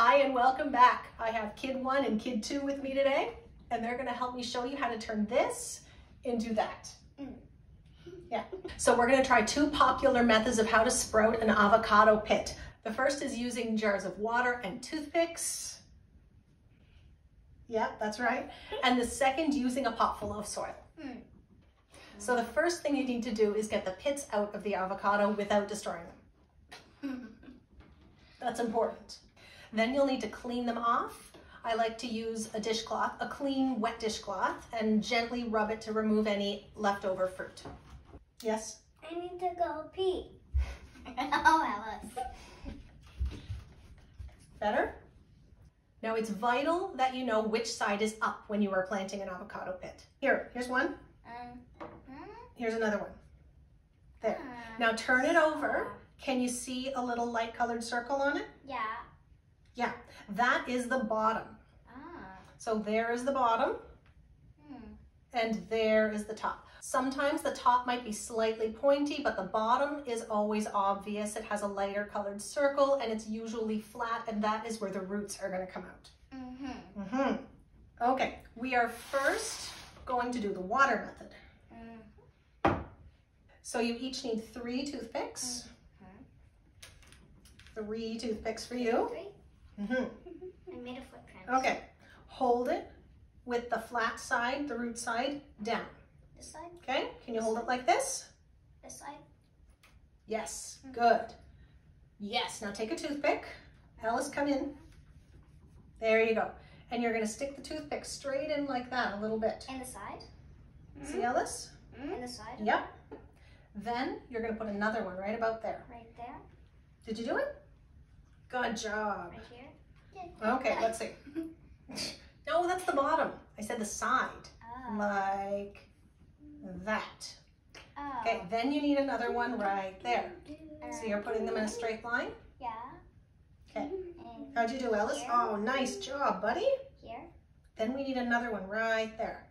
Hi and welcome back. I have kid one and kid two with me today, and they're gonna help me show you how to turn this into that. Mm. Yeah. So we're gonna try two popular methods of how to sprout an avocado pit. The first is using jars of water and toothpicks. Yeah, that's right. And the second using a pot full of soil. Mm. So the first thing you need to do is get the pits out of the avocado without destroying them. That's important. Then you'll need to clean them off. I like to use a dishcloth, a clean wet dishcloth, and gently rub it to remove any leftover fruit. Yes? I need to go pee. oh, Alice. Better? Now it's vital that you know which side is up when you are planting an avocado pit. Here, here's one. Um, hmm? Here's another one. There. Ah. Now turn it over. Can you see a little light colored circle on it? Yeah. Yeah, that is the bottom. Ah. So there is the bottom Hmm. and there is the top. Sometimes the top might be slightly pointy, but the bottom is always obvious. It has a lighter colored circle and it's usually flat and that is where the roots are gonna come out. Mm-hmm. Mm-hmm. Okay, we are first going to do the water method. Mm. So you each need three toothpicks. Three toothpicks for you. Three. Mm-hmm. I made a footprint. Okay, hold it with the flat side, the root side, down. This side, Okay, can you hold it like this? this side. Yes, good. Yes, now take a toothpick. Alice, come in. There you go. And you're gonna stick the toothpick straight in like that a little bit. And the side. See, Alice? And the side. Yep. Then you're gonna put another one right about there. Right there. Did you do it? Good job. Right here. Okay, let's see. No, that's the bottom. I said the side. Oh. Like that. Oh. Okay, then you need another one right there. So you're putting them in a straight line. Yeah. Okay. And How'd you do, Ellis? Here. Oh, nice job, buddy. here. Then we need another one right there.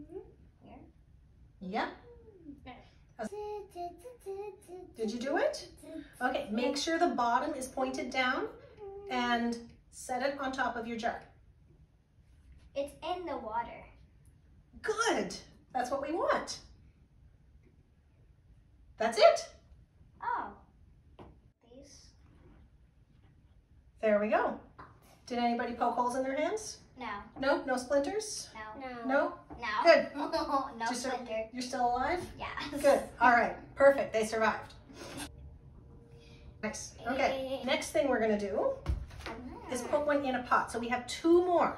Mm-hmm. Here. Yep. Did you do it? Okay, make sure the bottom is pointed down and set it on top of your jar. It's in the water. Good. That's what we want. That's it. Oh. These? There we go. Did anybody poke holes in their hands? No. No? No splinters? No. No? No. Good. no Just splinter. You're still alive? Yeah. Good. All right. Perfect. They survived. Nice. Okay. Next thing we're going to do is put one in a pot. So we have two more.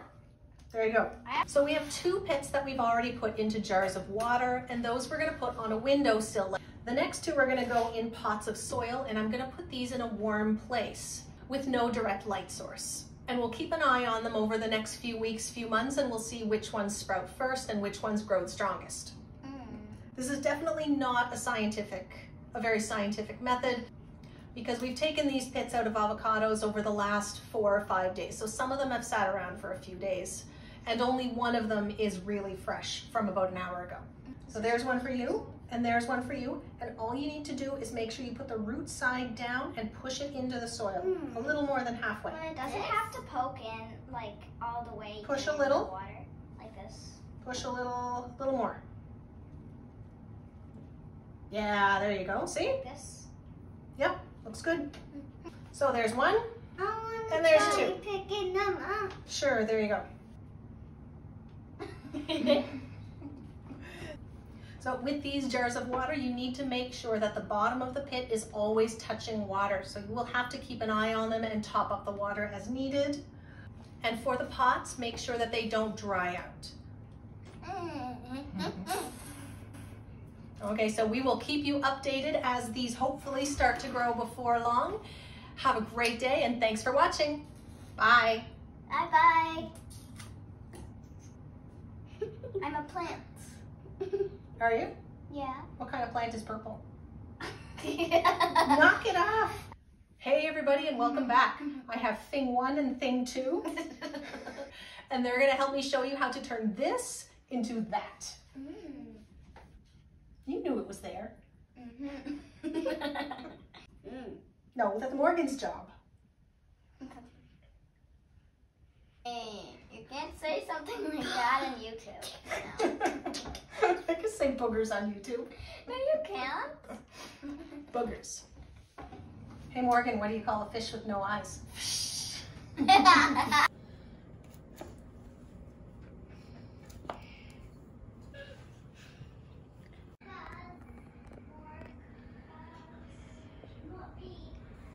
There you go. So we have two pits that we've already put into jars of water and those we're gonna put on a windowsill. The next two we're gonna go in pots of soil and I'm gonna put these in a warm place with no direct light source. And we'll keep an eye on them over the next few weeks, few months, and we'll see which ones sprout first and which ones grow strongest. Mm. This is definitely not a scientific, a very scientific method because we've taken these pits out of avocados over the last four or five days. So some of them have sat around for a few days and only one of them is really fresh from about an hour ago. So there's one for you and there's one for you. And all you need to do is make sure you put the root side down and push it into the soil Hmm. a little more than halfway. Does it have to poke in like all the way Push a little. water? Like this? Push a little, little more. Yeah, there you go. See? Like this? Looks good. So there's one. I want And there's two. picking them up. Sure, there you go. So with these jars of water, you need to make sure that the bottom of the pit is always touching water. So you will have to keep an eye on them and top up the water as needed. And for the pots, make sure that they don't dry out. Mm-hmm. Mm-hmm. Okay, so we will keep you updated as these hopefully start to grow before long. Have a great day and thanks for watching. Bye. bye bye. I'm a plant. Are you? Yeah. What kind of plant is purple? Knock Knock it off. Hey everybody and welcome mm-hmm. back. Mm-hmm. I have thing one and thing two and they're gonna help me show you how to turn this into that. You knew it was there. Mm-hmm. mm. No, that's Morgan's job. Hey, you can't say something like that on YouTube. No. I can say boogers on YouTube. No, you can't. boogers. Hey, Morgan, what do you call a fish with no eyes?